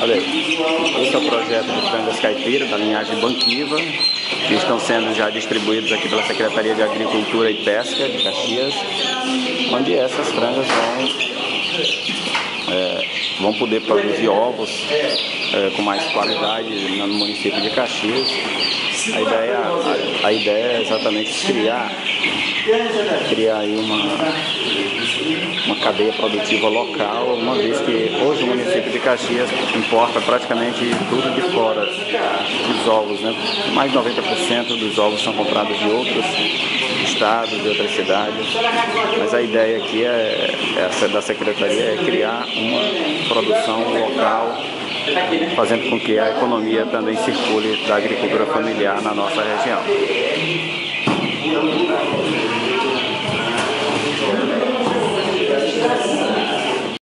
Olha aí, esse é o projeto de frangas caipiras da linhagem Banquiva, que estão sendo já distribuídos aqui pela Secretaria de Agricultura e Pesca de Caxias, onde essas frangas vão, é, vão poder produzir ovos é, com mais qualidade no município de Caxias. A ideia, a, a ideia é exatamente criar, criar aí uma, uma cadeia produtiva local, uma vez que hoje o município de Caxias importa praticamente tudo de fora dos ovos, né? Mais de 90% dos ovos são comprados de outros estados, de outras cidades. Mas a ideia aqui é, essa da secretaria é criar uma produção local fazendo com que a economia também circule da agricultura familiar na nossa região.